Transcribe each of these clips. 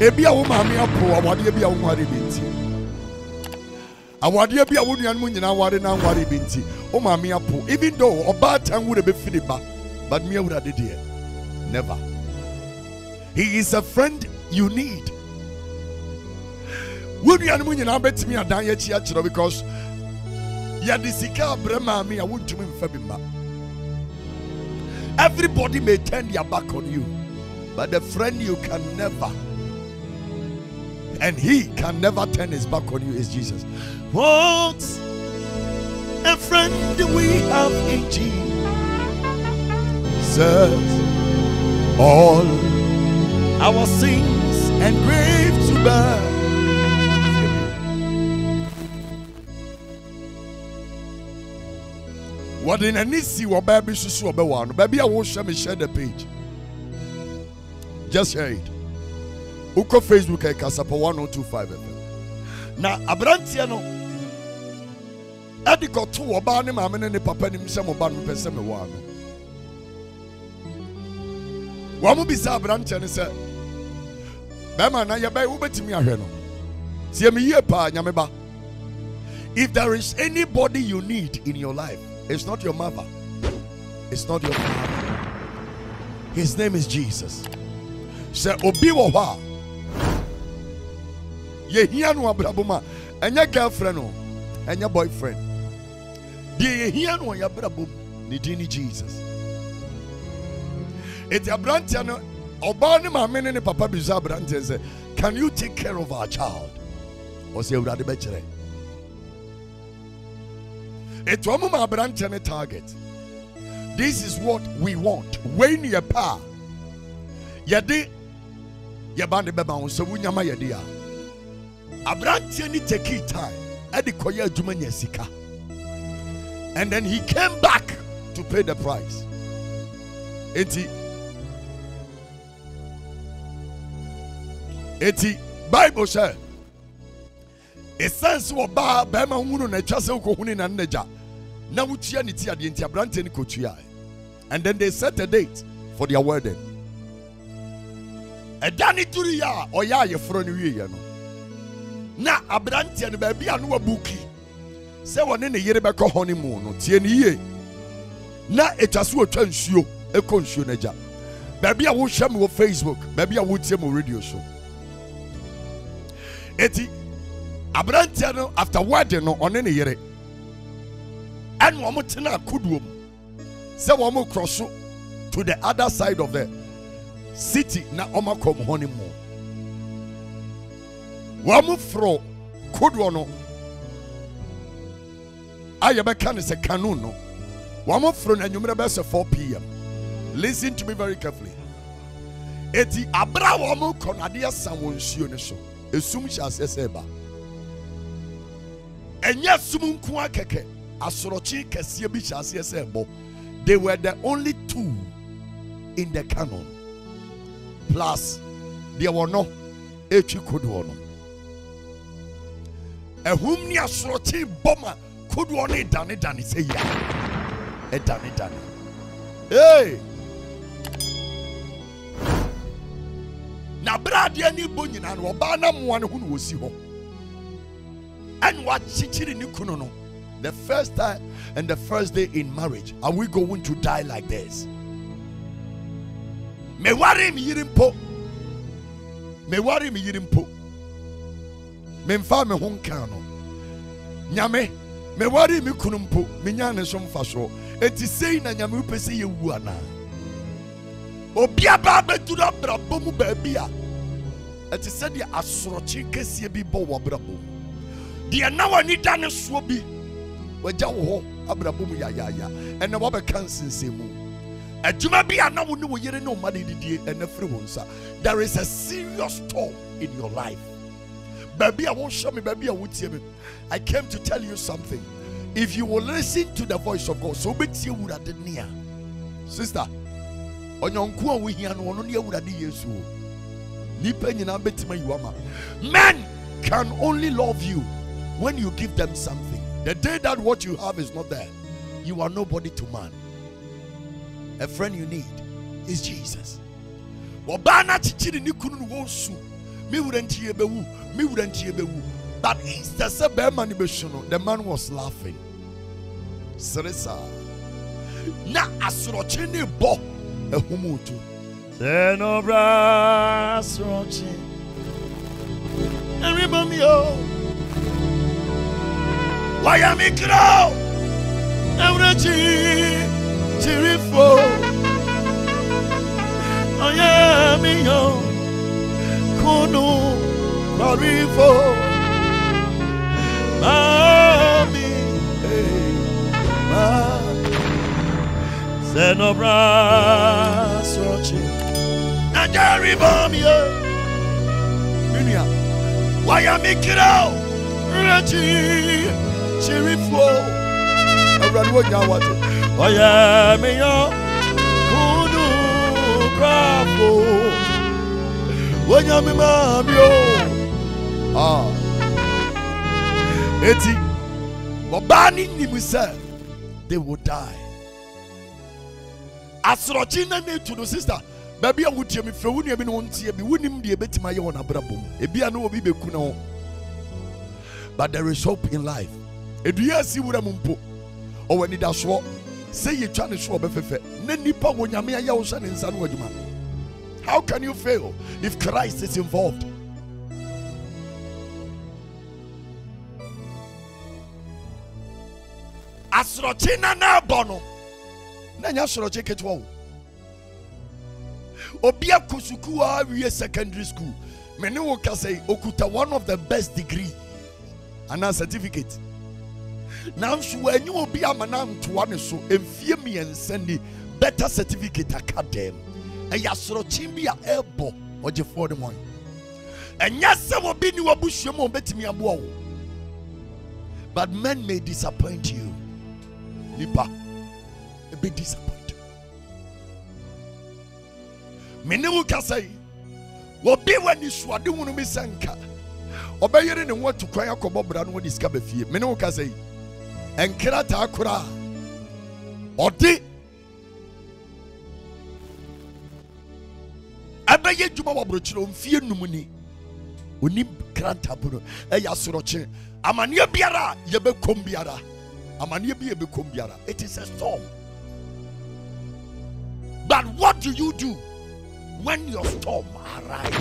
ebi a wo maame apo awadeɛ bi a wo nware bi nti. Awadeɛ bi a wo nuanom nyinaa ware na nware bi nti wo maame apo. Even though ɔbaatan wo na bɛfiri ba but me never. He is a friend you need. Wo nuanom nyinaa bɛtumi adan yɛkyi akyerɛ because yɛde sika abrɛ maame a wontumi mfa bi mma. Everybody may turn their back on you but the friend you can never and he can never turn his back on you is jesus. What a friend we have in jesus. All our sins and grief to bear. Wɔde n'ani si wɔ soso ɔbɛwɔ ano baabi a wohyɛ me share the page. Just share it wokɔ facebook ɛ kasapa 1025 fm na aberanteɛ no ɛde kɔto ɔbaa ne maame ne ne papa nim sɛ mo ba no pɛ sɛ mewɔ ano wɔn mo bisa aberanteɛ no sɛ bɛrima na yɛbɛyɛ wobɛtumi ahwɛ no tie me yie paa nyame ba if there is anybody you need in your life it's not your mother. It's not your father. His name is Jesus. Sɛ obi wɔ a yɛhia no abrabɔ mu a girlfriend o ɛnyɛ boyfriend deɛ yɛhia no wɔ yɛabrabɔ mu ne din ne Jesus enti aberanteɛ no ɔbaa ne maame ne ne papa bisa aberanteɛ sɛ can you take care of our child ɔsɛ awurade bɛkyerɛ It's one my branch and a target. This is what we want. When you pa, yade yabande beba so wunyama yade a. Abrantie ni take it time. Edi koye adwuma nya sika. And then he came back to pay the price. Eti Eti Bible says ɛsiane sɛ ɔbaa bɛrima hunu na atwa sɛ wokɔhune na no nagya na wotua ne ti adeɛ nti aberanteɛ and then they set a date for their wedding ɛda ne duruyɛ a ɔyɛ ayɛforɔ no wieɛ no na aberanteɛ no baabi a no wabuki sɛ wɔne ne yere bɛkɔ hɔ ne mu no tie ne yie. Na ɛtwa so wɔtwa nsuo ɛkɔ nsuo no agya baabi a wohwɛ me wɔ facebook baabi a wotie me radio so. Eti aberanteɛ no after wedding no ɔne ne yere ɛna wɔn tena akodoɔ mu. Sɛ wɔn korɔ so to the other side of the city na wɔn akɔ mu hɔ ne mu wɔn foro kodoɔ no a yɛbɛka no sɛ canoe no wɔn foro no anwummerɛ bɛ sɛ 4 pm listen to me very carefully. Eti abira wɔn kɔ no adeɛ san wɔ nsuo no so. Esum hyɛ aseɛ sɛ ɛba ɛnyɛ sum nko akɛkɛ asorɔkye kɛseɛ bi hyɛ aseɛ sɛ ɛbɔ they were the only two in the canon. Plus deɛ wɔ no etwi kodoɔ no ɛhum ne asorɔkye bɔ ma kodoɔ no danedane sɛ yia ɛdanedane ee na bere adeɛ ne bɔ nyinaa no ɔbaa na mmoa no ho na wɔsi hɔ ne kunu no. The first time and the first day in marriage are we going to die like this? Meware me yere mpo. Meware me yere mpo memfa me ho nka no. Nyame meware me kunu mpo menya ne so mfa so. Enti sei na nyame wopɛ sɛ yɛwu anaa obi aba bɛduru abrabɔ mu baabi a ɛte sɛdeɛ asorɔkye kɛseɛ bi bɔ wɔ abrabɔ mu. Deɛ na w'ani da ne bi wagya wo hɔ abrabɔ mu yayaaya ɛnɛ wabɛka nsensɛn mu. Adwuma bi a wo ne wo yere ne wo ma de didie ɛnɛ firi wo nsa. There is a serious storm in your life baabi a wohyɛ me. Baabi a wotie me. I came to tell you something. If you will listen to the voice of god so wobɛtie wurade nea sister near. Sister, wohia no ɔno ne awurade yesu o nnipa nyinaa bɛtumi ayi wama men can only love you when you give them something. The day that what you have is not there you are nobody to man. A friend you need is jesus. No ne kunu no me wura nti yɛbɛwu me wura nti yɛbɛwu but instead sɛ bɛrima no bɛsu no the man was laughing. Sere saa na asorɔkye ne bɔ ahum tu sɛ no bra asorɔkye ɛreba mi o. Wayɛ me kra o. Ɛwurakyi kyirifo ɔyɛ me yɔ kunu kɔrifo mami eh, ma sɛ no bra asorɔkye Najari Bamia. Minia. Wayami Kiro. Rachi. Chirifo. Awurade wo nya wate. Wayami yo. Kunu krafo. Wanyami mami o. Eti. Ɔbaa ne nim sɛ they will die. Asorɔkye na ne tu no sister baabi a wotie me frɛ wo nua bi ne wo nteɛ bi wonim deɛ ɛbɛtumi ayɛ wɔ n'abrabɔ mu ebia na obi bɛku ne ho but there is hope in life. Edua asi wura mu mpo ɔwɔ anidasoɔ sɛ yɛtwa ne so ɔbɛfɛfɛ na nipa wɔ nyame ayɛ wo hyɛ ne nsa no adwuma how can you fail if christ is involved? Asorɔkye na na abɔ no na nyɛ asorɔkye ketewa o obi akɔ sukuu a secondary school. Me ne wo yi okuta one of the best degree and anaa certificate. Nanso wɔanyi obi ama na ntoa ne so mfie mmiɛnsa better certificate aka ɛyɛ asorɔkye bi a ɛrebɔ ɔgyefoɔ ne mɔn ɛnyɛ sɛ obi ni wabusua mu a ɔbɛtumi aboa wo. But men may disappoint you. Nipa ebe disappoint me ne wo kasa yi obi wɔ nisuade hunu mi sɛ nka. Ɔbɛyere ne ho atu kwan akɔbɔ bra no wɔde sika ba fie me ne wo kasa yi nkrataa koraa. Ɔde ɛbɛyɛ adwuma wɔ aburokyerɛ mfie num ni. Onim krataa bono ɛyɛ asorɔkye. Amanneɛ biara yɛbɛkɔm biara. Amanneɛ bi yɛbɛkɔm biara. It is a storm. But what do you do when your storm arrive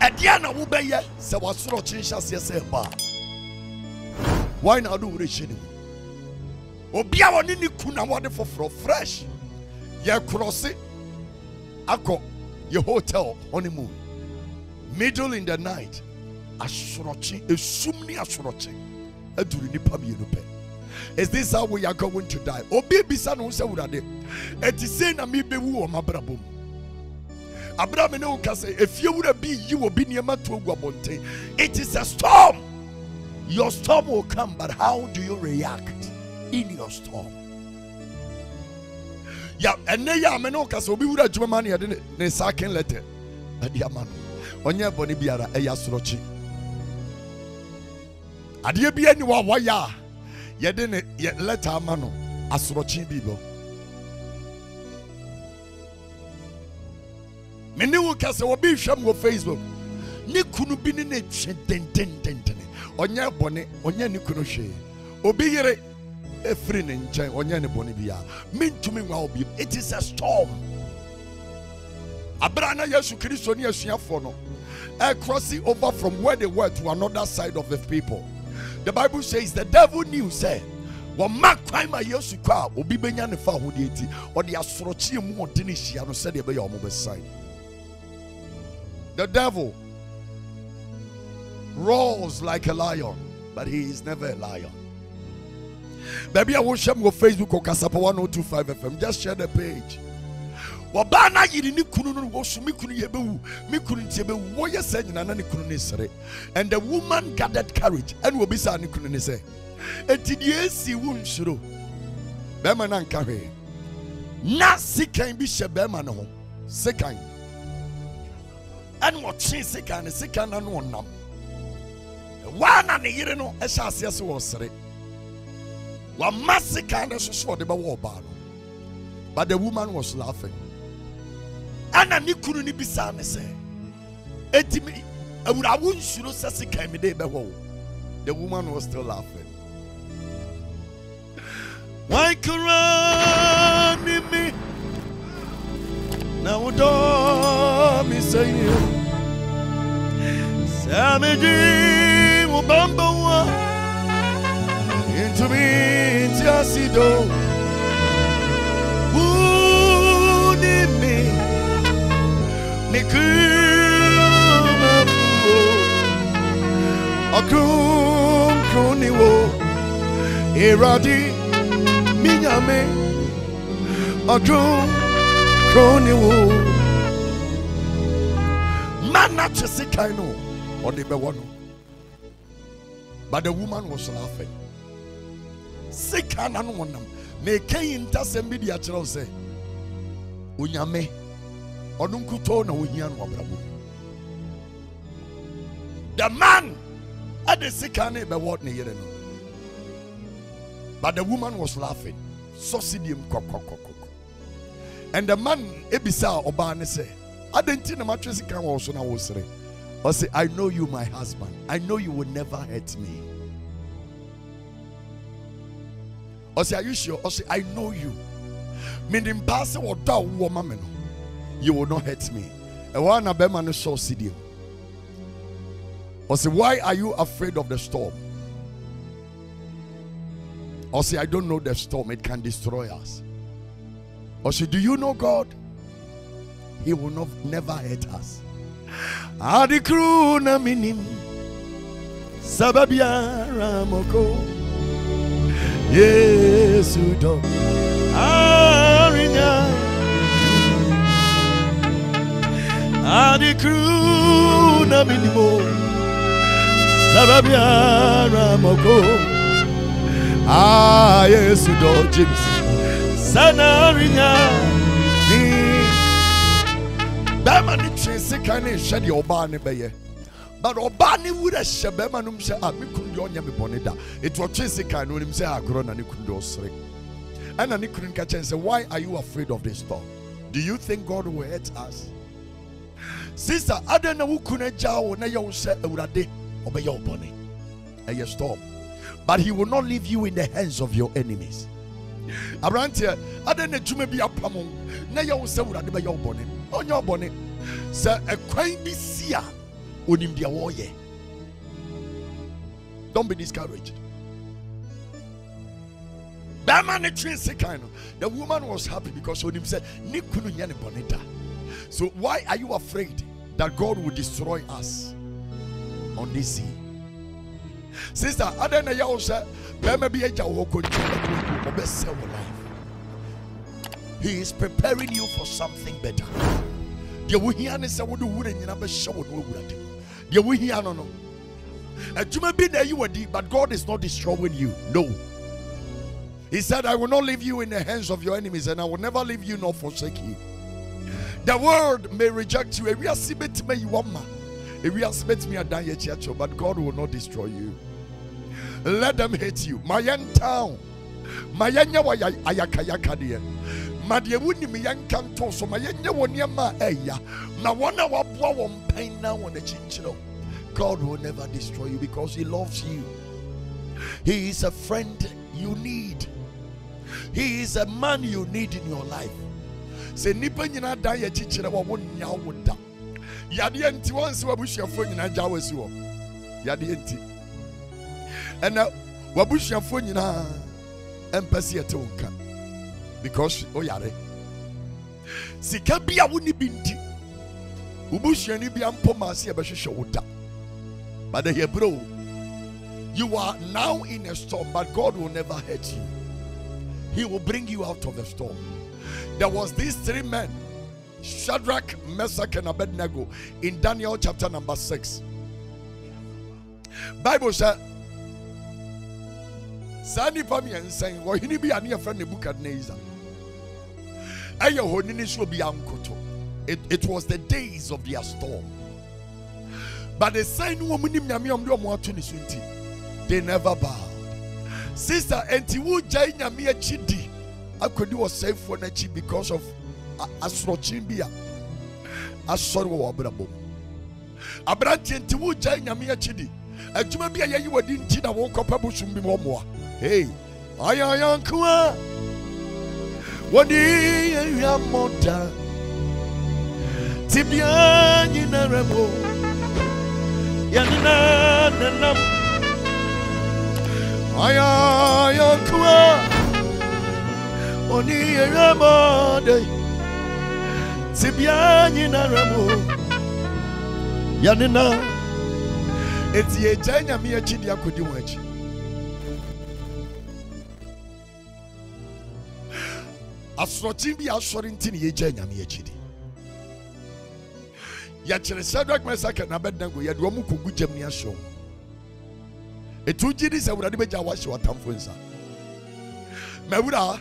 ɛdeɛ na wobɛyɛ sɛ wasorɔkye nhyɛ aseɛ sɛ ɛba wan na wode worɛ hyɛ ne mu? Obi a wɔne ne ku na wɔde foforɔ fresh. Yɛkorɔse akɔ yɛ hotel honeymoon. Middle in the night asorɔkye esum ne asorɔkye aduru nipa mmienu pɛ is this how we are going to die? Obi ebisa no sɛ wurade eti sei na mi bɛwu wɔ m'abrabɔ abraham ne ka sɛ efie wura bi yi wɔ bi nneɛma to agu abɔnten it is a storm. Your storm will come but how do you react in your storm ya ɛnɛ yɛ ame ne wo ka sɛ obi wura adwuma ma ne yɛde ne sacking letter ɛde ama no ɔnyɛ bɔne biara ɛyɛ asorɔkye adeɛ bi ani wɔ a wɔyɛ a yɛde ne yɛ letter ama no asorɔkye bi bɔ me ne wo ka sɛ wɔbi hwɛ m wɔ facebook ne kunu bi ne ne twɛ dendendendene ɔnyɛ bɔne ɔnyɛ ne kunu hwee obi yere efiri ne nkyɛn ɔnyɛ ne it is a storm. Abere na yesu kristo ne asuafoɔ no. Over from where they were to another side of the people. The bible says the devil knew say wɔma kwan ma yesu kɔ a obi bɛnya ne fa ahodeɛ ti ɔde asorɔkyeɛ mu ɔde ne hyia no sɛdeɛ ɛbɛyɛ the devil roars like a lion but he is never a lion Baby, I will share my Facebook or Kasapa 1025 FM. Just share the page. wɔbaa no ayere ne kunu no wɔso me kunu yɛbɛwu me kunu nti yɛbɛwu wɔyɛ sɛ nyina na ne kunu ne sere. And the woman gathered courage ɛne wɔbisaa ne kunu ne sɛ ɛnti deɛ ɛsi wo nsuro bɛrima no anka hwee na sekan bi hyɛ bɛrima no ho sekan ɛne wɔtwee sekan ne sekan na no ɔnam waa na ne yere no ɛhyɛ aseɛ sɛ wɔsere wama sekan no so so ɔde bɛwɔ ɔbaa no. But the woman was laughing. Ɛna ne kunu no bisaa ne sɛ eti mi awura wo nsuro sɛ sika mi de bɛ hɔ o the woman was still laughing. Why kura ni mi? Na wo dɔ mi sɛyin sɛ mi di mo bamba wa. Ntumi ti a si do wo ni mi mi kuma wo ɔkronkron ni wo. Eradi mi nyame. Ɔkronkron mana te sekan no. Ɔde but the woman was laughing sika na no wɔnam meka yi ntasɛm bi de akyerɛ wo sɛ onyame ɔno nkutɔɔ na ohia no wabrabɔ the man ɛde sika ne bɛwɔ ne yere no. But the woman was laughing. Sɔsidiam kɔkɔkɔkɔ and the man ebisa ɔbaa ne sɛ adɛn nti na matwe sika wɔ so na wosere ɔse i know you my husband. I know you will never hurt me ɔse are you sure? Ɔse i know you. Menim paa sɛ wɔdɔ a you will not hurt me. Ɛwɔ na bɛrima no sɔ sidiam ɔse why are you afraid of the storm? Ɔse i don't know the storm. It can destroy us. Ɔse do you know god? He will not never hurt us. Adikru na minim. Sababiara moko yesu do. Arinya adikru na minimo. Sababiara moko ah yesu do james. Sanarinya ni. Bɛrima ne twe sika ne nhwɛ deɛ ɔbaa ne bɛyɛ but ne wura hyɛ bɛrima no mu sɛ a me kunu deɛ ɔnyɛ me bɔne da ɛti ɔtwe sika na ne kunu deɛ ɔsere ɛna ne why are you afraid of this storm? Do you think god will hurt us? Sister adɛn na wo kunu agya wo na yɛ wo sɛ awurade ɔbɛyɛ wo bɔne ɛyɛ storm. But he will not leave you in the hands of your enemies. Aberanteɛ adɛn na adwuma bi na yɛ wo sɛ awurade bɛyɛ wo bɔne ɔnyɛ wo bɔne sɛ ɛkwan bi si a onim deɛ wɔreyɛ don't be discouraged. Bɛrima ne twe sekan no. The woman was happy because onim sɛ ne kunu nyɛ ne bɔne so why are you afraid that god will destroy us on this sea sister adɛn na yɛ wo sɛ bɛrima bi agya ɔbɛsɛ wo life. He is preparing you for something better. Deɛ wohia ne sɛ wode wura nyina bɛhyɛ wo no awurade deɛ wohia no no. Adwuma bi na ayi wadi but god is not destroying you. No. He said i will not leave you in the hands of your enemies and i will never leave you nor forsake you. The world may reject you. Ewiase bɛtumi ayi wɔn ma ewiase bɛtumi adan yɛ akyi akyerɛ but god will not destroy you. Let them hate you. Ma yɛn town. Ma yɛnyɛ wɔ aya- ayakayaka deɛ ma deɛ wonim yɛnka nto so ma wɔ na waboa na god will never destroy you because he loves you. He is a friend you need. He is a man you need in your life. Sɛ nnipa nyinaa dan yɛ akyi kyerɛ wɔ wo nya wo da. Yadeɛ nti wɔn sɛ wabusuafoɔ nyinaa gya wasi wɔ yadeɛ nti nka because oh, woyare eh. sika bi a wonni bi nti wobusuani bi ampo maa sɛ yɛbɛhwehwɛ wo but berɛ o you are now in a storm but god will never hurt you. He will bring you out of the storm. There was these three men shadrach meshach and abednego in daniel chapter number 6 bible said saa nnipa mmiɛnsa yi wɔhene bi a ne Nebuchadnezzar it, it was the days of their storm. But the sign a they never bowed. Sister enti wogyae nyame akyi di akɔdi wɔ sɛefoɔ no akyi because of a- asorɔkye bi a asɔre wɔ w'abrabɔ mu aberanteɛ nti wogyae nyame akyidi adwuma bi a yɛyi w'adi nti na wokɔpɛ bosom bi ma ɔmmoa hei ayayɔnkoa wɔde yɛhwɛ mmɔda tibia nyinara mu yɛnena nenam ayayɔnkoa wɔde yɛhwɛ mmɔda tibia nyinara mu yɛnena enti yɛgyae nyame akyidi akɔdi wɔn akyi asorɔkye bi asɔre nti ne yɛgyae nyame akyidi yɛkyerɛ sadrak mesaka na abɛdnago yɛde ɔmo kɔgu gyam ne ahyɛ wo ɛtu gye di sɛ awurade bɛgya woahyɛ w'atamfo nsa. Mawura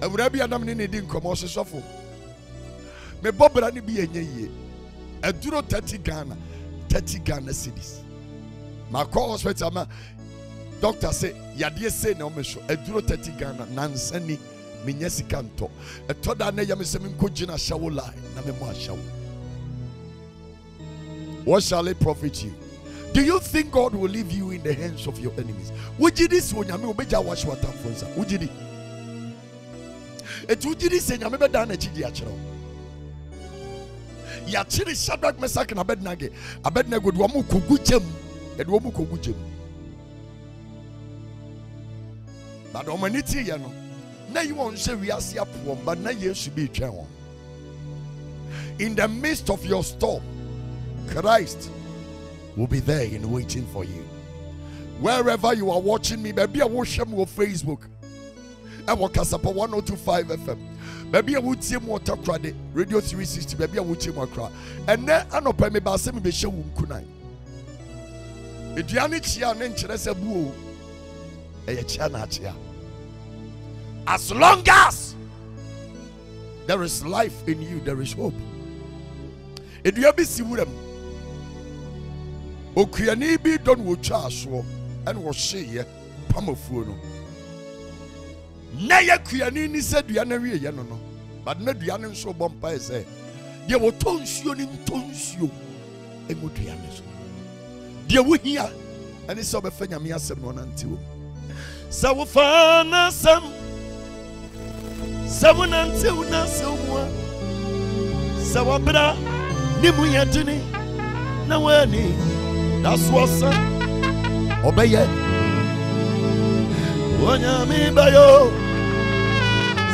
awura bi anam ne ne di nkɔmmɔ ɔsesɔfo mebɔ bra no bi yɛnyɛ yie. Aduro 30 ghana 30 ghana cities. Makɔ hospital ma doctor sɛ yadeɛ sei na ɔme so aduro 30 ghana nansa ni menyɛ sika ntɔ. Ɛtɔ da na ɛyɛ me sɛ menkɔgyina ahyɛwo lie na memmɔ ahyɛwo. What shall it profit you? Do you think god will leave you in the hands of your enemies? Wogye di sɛ onyame wobɛgya woahyɛ watamfo nsa. Wogye di. Ɛti wogye di sɛ nyame bɛdaa n'akyi de akyerɛ wo. Yɛakyere shadrach mesak na abednage abednego de wɔn kɔgu gyam yɛde wɔn kɔgu gyam bade wɔn ani teeɛ no na yi wɔn hyɛ wiase apoɔm but na yesu bi retwɛn wɔn in the midst of your storm christ will be there in waiting for you. Wherever you are watching me baabi a wohwɛ me wɔ facebook. Ɛwɔ kasapa 1025 fm baabi a wotie mu ɔtakorade radio 360 baabi a wotie mu akora ɛnɛ anɔpa me baasɛ mebɛhyɛ wo nkunan aduane kyea ne nkyerɛ sɛ buo as long as there is life in you there is hope. Edua bi si wura mu okuani bi dɔ no wɔtwa asoɔ ɛna na yɛ kuani ni sɛ no no but na dua no nso bɔ mpae sɛ deɛ no ntɔ nsuo ɛmu dua no so. Deɛ wohia ɛne sɛ wofa n'asɛm sɛ wonante wo n'asɛm mu a sɛ wɔbra ne mu yɛ dene na woani da soɔ sɛ ɔbɛyɛ onyame bɛyɛ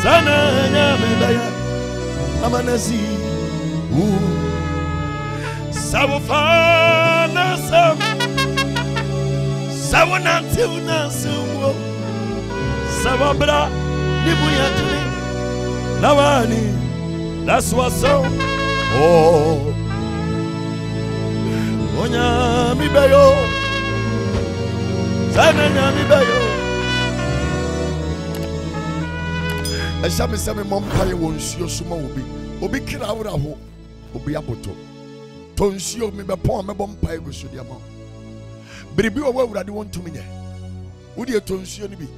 sana nyame bɛyɛ amanasi wu. Sɛ wofa n'asɛm sɛ wonante wo n'asɛm mu o sɛ wɔbra ne dene na woani da soɔ sɛ ɔ onyame bɛyɛ sana nyame bɛyɛ ɛhyɛ me sɛ memmɔ mpaeɛ wɔ nsuo so ma obi. Obi kra awora ho obi aboto. Tɔ nsuo mebɛpɔn a mɛbɔ mpaeɛ gu so deɛ ma biribi wɔ wɔ awurade wɔntumi nyɛ wodeɛ tɔ nsuo no bi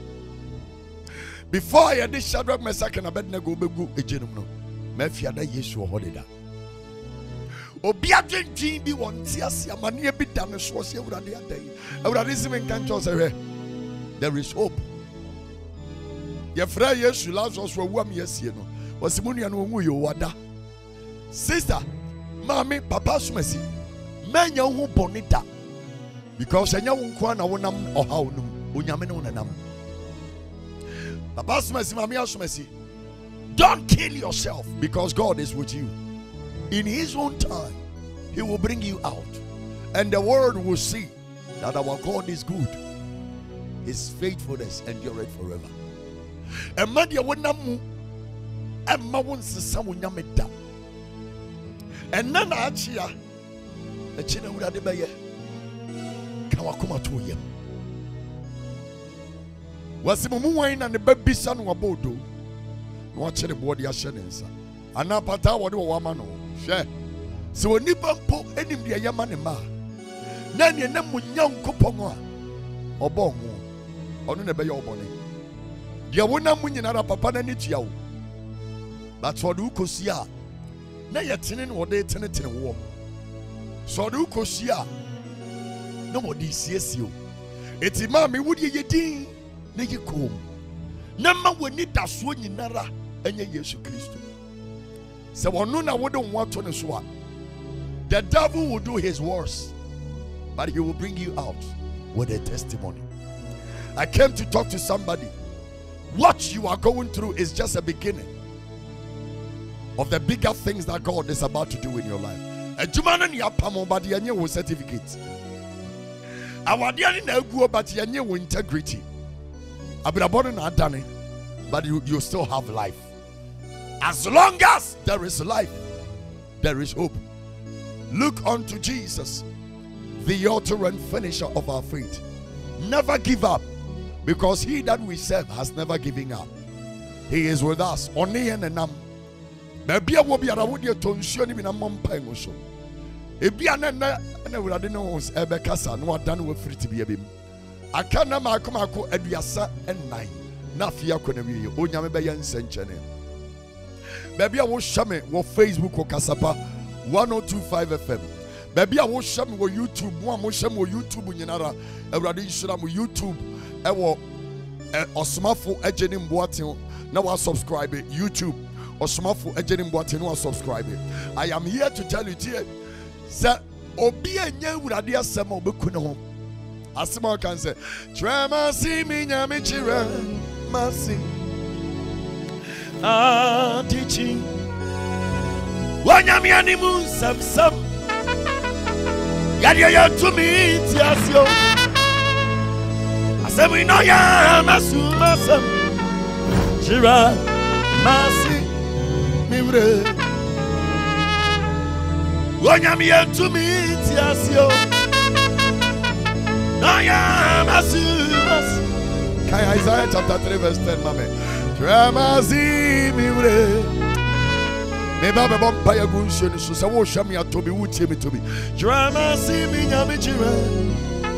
before yɛde shadrach mesak na abednego bɛgu egye nom no maafiada yesu wɔ hɔ deda obi adwendwen bi wɔ nte ase amanneɛ bi da ne soɔ sɛ awurade ada yi. Awurade si me nka nkyɛw sɛ hwɛ there is hope. Yɛfrɛ yesu lazarus wawu am yɛasie no wɔsi mu nua no yɛ wada sister maame papa asomasi mɛnya wo ho bɔne da because ɛnyɛ wo nko a na wonam ɔhaw no mu. Onyame ne wo don't kill yourself because god is with you. In his own time he will bring you out. And the world will see that our god is good his faithfulness endureth forever. Wakoma to wɔse mo mu wan na ne ba bisa no wabɔ odo na wakyere boɔ de ahyɛ ne nsa anaa pataa wɔde wɔ wama no hwɛ sɛ onipa mpo anim deɛ yɛma ne mma na neɛ na mo nyankopɔn a ɔbɔ ho ɔno na ɛbɛyɛ wo bɔne deɛ wonam mu nyinara papa no ani tua wo but ɔde wo kɔsi a na yɛtene ne wɔde tenetene woɔ sɛ ɔde wokɔsi a na wɔde siesie o eti maame wodeɛ yɛ din na yɛ kom na ma w'ani dasoɔ nyinara ɛnyɛ yesu kristo. Sɛ wɔno na wode wo ato ne so a the devil will do his worst but he will bring you out with a testimony. I came to talk to somebody. What you are going through is just a beginning of the bigger things that god is about to do in your life. Adwuma no ne apam but wo certificate. Awadeɛ ne na aguo but yɛnyɛ wo integrity abrabɔ no na adane but you, you still have life. As long as there is life there is hope. Look unto jesus the author and finisher of our faith. Never give up because he that we serve has never given up. He is with us ɔne yɛn nenam baabi a wɔ biara wodeɛ tɔ nsuo no bi na mmɔ mpae mu so. Ebi a na nnɛ na awurade ne wo ɛbɛkasa na wadane wafiri tibea bi mu aka na maako maako aduasa nnan. Na afei akɔ na wieɛ onyame bɛyɛ nsɛnkyɛne. Baabi a wohyɛ me wɔ facebook wɔ kasapa 1025 fm baabi a wohyɛ me wɔ youtube mo a mohyɛ me wɔ youtube nyinara awurade nhyira mo youtube ɛwɔ ɔsomafo agye ne mboaten na wasubscribe youtube. Ɔsomafo agye ne mboaten na wasubscribe. I am here to tell you tie sɛ obi a nyɛ awurade asɛm a ɔbɛku ne ho asɛm a ɔka sɛ kyerɛ masi me nyame kyerɛ masi adekyi wɔnyame anim nsɛmsɛm yadeɛ yɛtumi nti ase o asɛm yi na ɔyɛ masom asɛm Chira masi mewerɛ wɔnyame yɛtumi nti ase o ɔyɛ masom asɛm Can Isaiah chapter 3 verse 10 mame Tremasi mi wre Me ba be bom pa ya gu nsuo ni so sɛ wohwɛ me atɔ bi wotie me to bi Tremasi mi nyame kyerɛ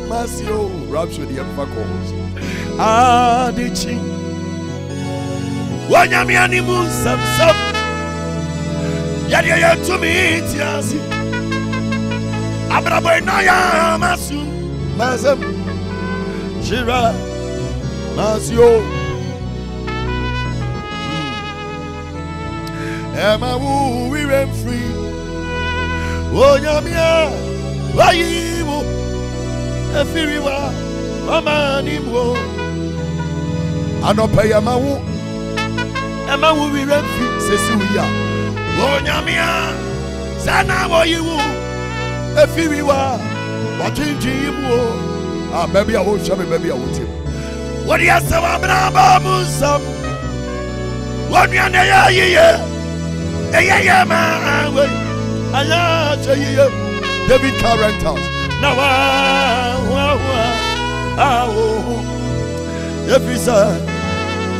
Masi o Rapso di ɛmfa kɔs Adekyi Wɔnyame animu nsɛmsɛm Yadeɛ yɛtumi ti ase Abrabɔ ina ya masu Masɛm Kyerɛ Masio. Emma woo we ran free. Oh yamia, why you? A firiwa, a man in wo. Anopa yamawu. Emma woo we ran free, are. Oh yamia, sana wo you. A firiwa, what in you? Ah, baby, I will show me, baby, I will tell you. What do you say? I'm not Muslim. What do you know? Yeah, yeah, yeah, man. I tell you, David Current House. Now, ah, ah, ah, if you say,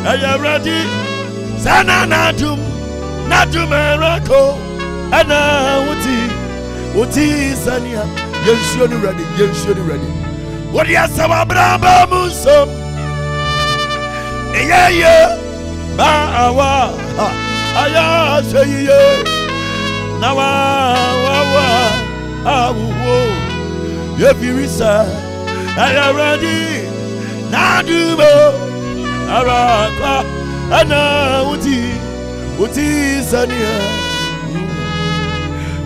are you ready? Sana Nadum, Nadum Miracle, and now, what yɛnsuo ne wurade yɛnsuo ne wurade wode asɛm abraba mu nsɛm ɛyɛye ma awa ayɛ sɛ yiye na wawawa awowo yɛfiri sɛ ɛyɛ wurade na adubo arakwa ana wuti wuti saniya mm.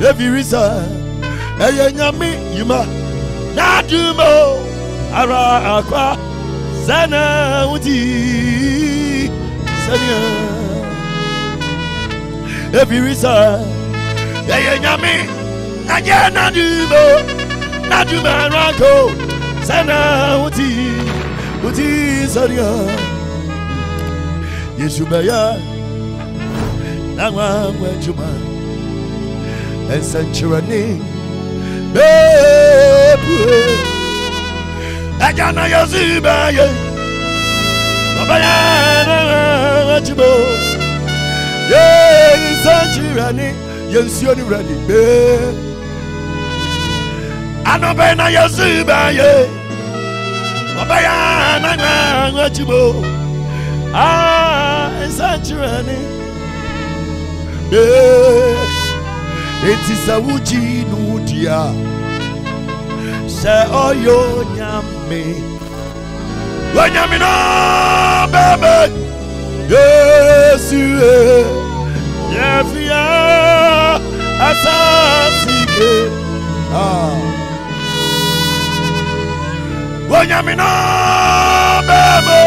yɛfiri sɛ aya nyame yima na dubo ara akwa sana uti. Sania ebirisa eye nyame anye na dubo na dubo ranko sana uti. Uti sania yesu baya. Na nwa nwa juma ensanchirani bepue ẹja na yọ sí bẹyẹ bàbá yẹn náà ti bò yé nsẹ́nchi rẹ̀ ni yẹn nsuo ni rẹ̀ ni gbé anọbẹ na yọ sí bẹyẹ bàbá yẹn náà ti bò nsẹ́nchi rẹ̀ ni gbé etí sẹ́wọ́n jí nù díà. sɛ ɔyɛ onyame onyame no bɛbɛ yesu eh. e yɛfia asasike eh. onyame ah. no bɛbɛ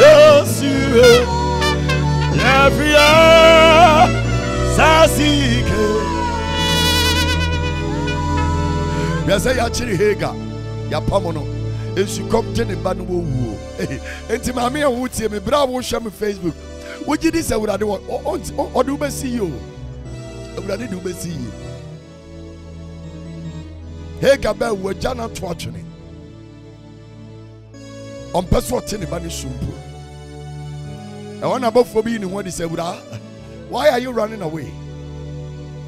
yesu eh. e yɛfia sasike bia sɛ yɛakyere haga yɛapam no nsukɔm gye ne ba no wɔwuo enti maame a wotie me berɛ a wohwɛ me facebook. Wogye di sɛ awurade ɔde wobɛsi yie o. Awurade de wobɛsi yie. Haga bɛɛ wo agya no ato atwene. Ɔmpɛ sɛ ɔte ne ba no su mpo. Ɛwɔ na abɔfoɔ bi yi ne ho adi sɛ awura why are you running away?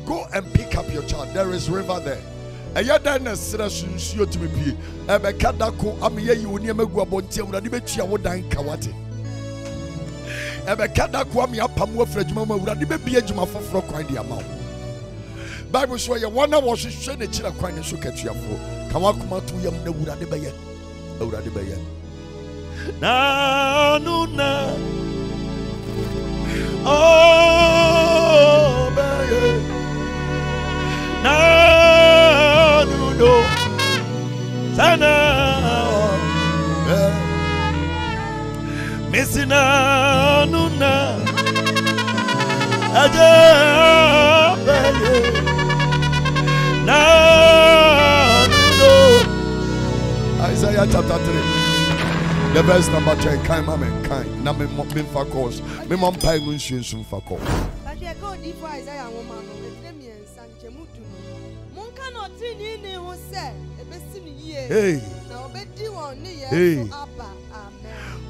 Go and pick up your child. There is river there ɛyɛ dɛn na serɛ so nsuo tumi pie ɛbɛka da ko ama yɛyi wo nneɛma gu abɔnten awurade bɛtua wo dan ka wate ɛbɛka da ko ama yɛapam wo afiri adwuma mu awurade bɛbie adwuma foforɔ kwan de ama wo bible so yɛ wɔn a wɔhwehwɛ n'akyira kwan ne so katuafoɔ ka wakoma to yam na awurade bɛyɛ awurade bɛyɛ nanu na oh bɛyɛ nanu sana misi nanu na aja bɛyɛ nanu no Isaiah chapter 3 the verse number 10 kan ma me kan na me mo- me mfa course me mo mpa mu nsuo nso mfa kɔ Bàtí ẹ̀ka òdìfọ̀ Àìsáyà nwoma no, ètìlẹ̀ mmiɛnsa nkyɛmu du no. Monka na ɔtí ní ho sɛ, ebesi ne yie. hey Na ɔbɛdi Hey. Amen.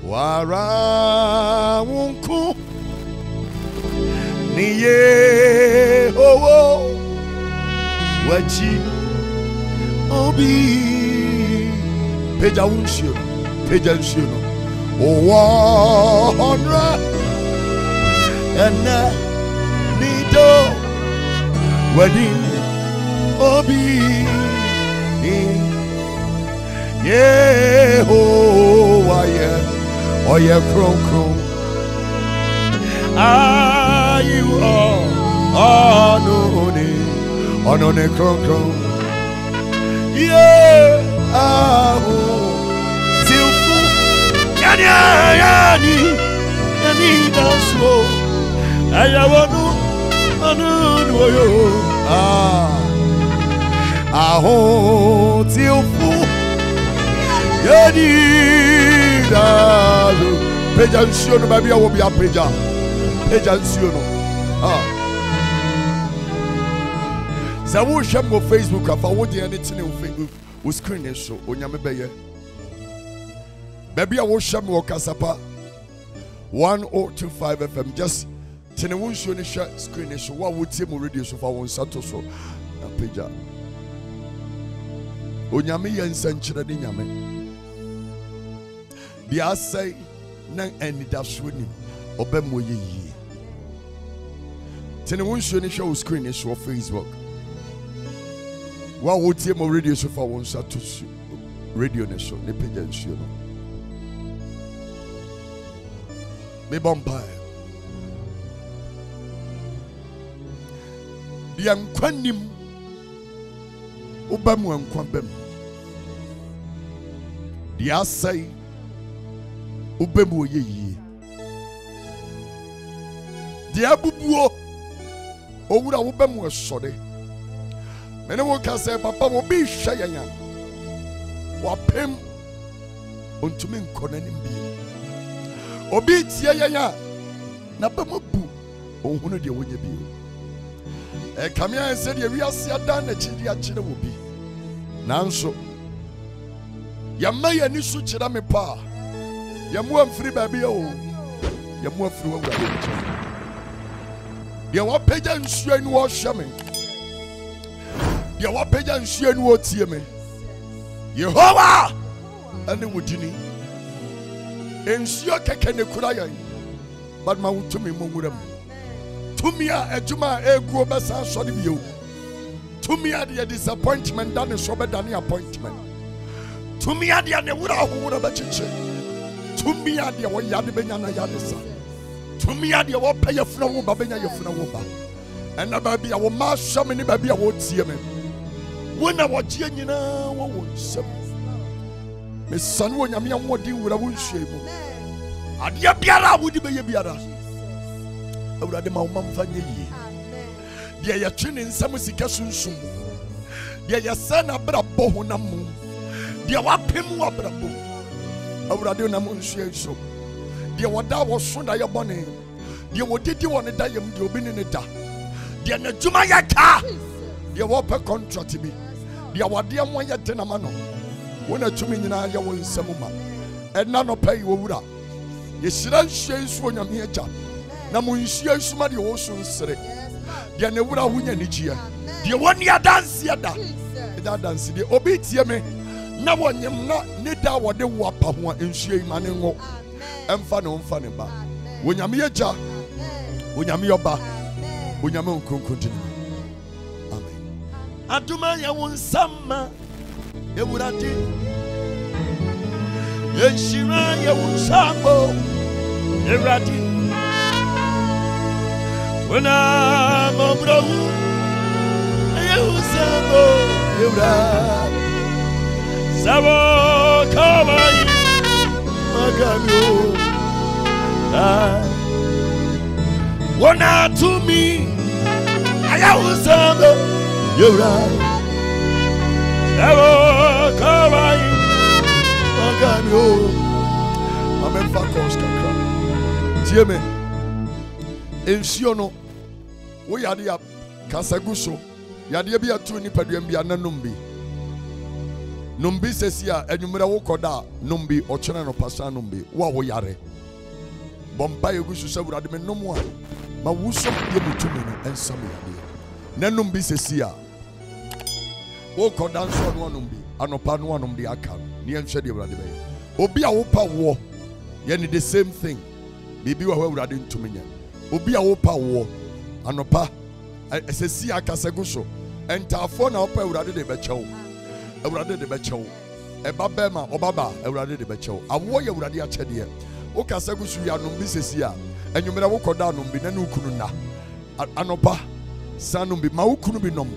wara wunku ni yehowo wachi obi no pagya nsuo no owɔ ɔnra ɛnɛ nido wadi obi yehowa yɛ ɔyɛ kronkron ayiwɔ ɔno ne ɔno ne kronkron ye aho tilfu yaniayani yani daso ayawonu ɔno ne wɔyɔ aho tilfu yɛni daado pagya nsuo no baabi a wɔ bi apagya pagya nsuo no Ah. sɛ wohwɛ m wɔ facebook afa wodeɛ ne tene wo wo screen ne so onyame bɛyɛ baabi a wohwɛ m wɔ kasapa 1025 fm just tene wo nsuo no hwɛ screen ne so wo a wotie mu radio so fa wo nsa so. Na pagya onyame yɛ nsɛnkyerɛ ne nyame deɛ asɛe na anidasoɔ nim ɔbɛ mu ɔyɛ yie. Tene wo nsuo no hwɛ wo screen so wɔ facebook. Wo a wotie mu radio so fa wo nsa to su radio ne so ne pagya nsuo no. Mebɔ mpae. Deɛ nkwa nim woba mu a nkwa ba mu deɛ asɛe woba mu ɔyɛ yie deɛ abubuo. Owura woba mu ɛsɔre mene wo ka sɛ papa obi hwɛ yɛn a wapem ɔntumi nkɔ n'anim bio obi tie yɛn a n'abɛma bu. Ɔnhunu deɛ wɔnyɛ bio ɛkame ayɛ sɛdeɛ wiase adan n'akyi de akyerɛ wɔ bi. Nanso yɛmma yɛn ani so kyerɛ me paa yɛmmo amfiri baabi a o yɛmmo afiri w'awurade nkyɛn. Deɛ wapagya nsuo ne wɔhwɛ me. Deɛ wapagya nsuo ne wɔtie me. Yehowa! Ɛne wo dini. Nsuo kɛkɛ ne kura yɛn but ma wo tumi mu nwura mu. Tumi a adwuma a ɛguo bɛsan sɔre bio. Tumi adeɛ disappointment da ne so bɛda ne appointment. Tumi adeɛ ne wura ahohoro bɛkyekyere tumi adeɛ wɔyɛ ade bɛnya na yɛ ade sa tumi adeɛ wɔpɛ yɛfuna wo ba bɛnya yɛfuna wo ba ɛna baabi a wɔn mma ahyɛ me. Ne baabi a wɔretie me wo na wɔgyeɛ nyinaa wɔ wɔn nsam mesane wɔ nyame ahoɔden wura wo nhyia mu adeɛ biara a wode bɛyɛ biara. Awurade ma wo ma mfa nyɛ yie. Deɛ yɛtwe ne nsɛm sika sunsum deɛ yɛsɛ n'abrabɔ honam mu. Deɛ wapem w'abrabɔ mu awurade nam nsua yi so deɛ wɔda wɔso da yɛ bɔne deɛ wɔdidi wɔ ne da yam deɛ obi ne ne da. Deɛ n'adwuma yɛ Jesus. deɛ wɔpɛ contract bi. Deɛ wadeɛ mo yɛ de nama no. Wo na tumi nyinaa yɛ wɔ nsɛm ma. Ɛna nɔpɛ yi wɔwura yɛhyira nhyia yi so agya. Na mo nhyia yi deɛ wɔso nsere. Deɛ ne wura wonya ne gyeɛ deɛ wɔne adanseɛ da. Ɛda adansedeɛ obi tie me na wɔnyem na ne da a wɔde wo apa ho a nhyia yi ma ne ngo. Amen. ɛmfa ne wo mfa ne ba Amen. onyame yɛ gya. Amen. onyame yɛba Amen. onyame nkonkron gyina mu amen. Adoma yɛ wo nsam ma. Ewurade. Yɛnhyira yɛ wo nsambo. Ewurade. Wona mɔborɔwu ɛyɛ wo nsambo ewurade sɛ wɔkabayi magamio wona tumi ɛyɛ wo nsambo ewurade Ewo kawaii Magami o Amemfa kos kakra. Tie me Nsuo no wo yade a kasa gu so yadeɛ bi ato nipaduam bi ananom bi nom bi sɛsi a anwummerɛ wokɔda a nom ɔkyerɛ no pasa nom bi wo a woyare. Bɔ mpa yɛgu so sɛ wurade me nom a ma wosom deɛ metumi no ɛnsam yadeɛ na nom bi sɛsi a wokɔda nso ɔno anom anɔpa no anom de aka. No ne yɛnhwɛ deɛ awurade bɛyɛ obi a wopa woɔ yɛne the same thing. Biribi wɔ hɔ awurade ntumi nyɛ obi a wopa woɔ anɔpa ɛ- ɛsɛ si akasa gu so ɛntaafoɔ na wopa awurade de bɛkyɛ wo awurade de bɛkyɛ wo. Ɛba bɛrima ɔbaba awurade de bɛkyɛ wo. Awoɔ yɛ awurade akyɛdeɛ. Wokasa gu so yi anom bi sɛsi a anwummerɛ wokɔda anom bi na ne wo nna. Anɔpa saa nom bi ma wo bi nom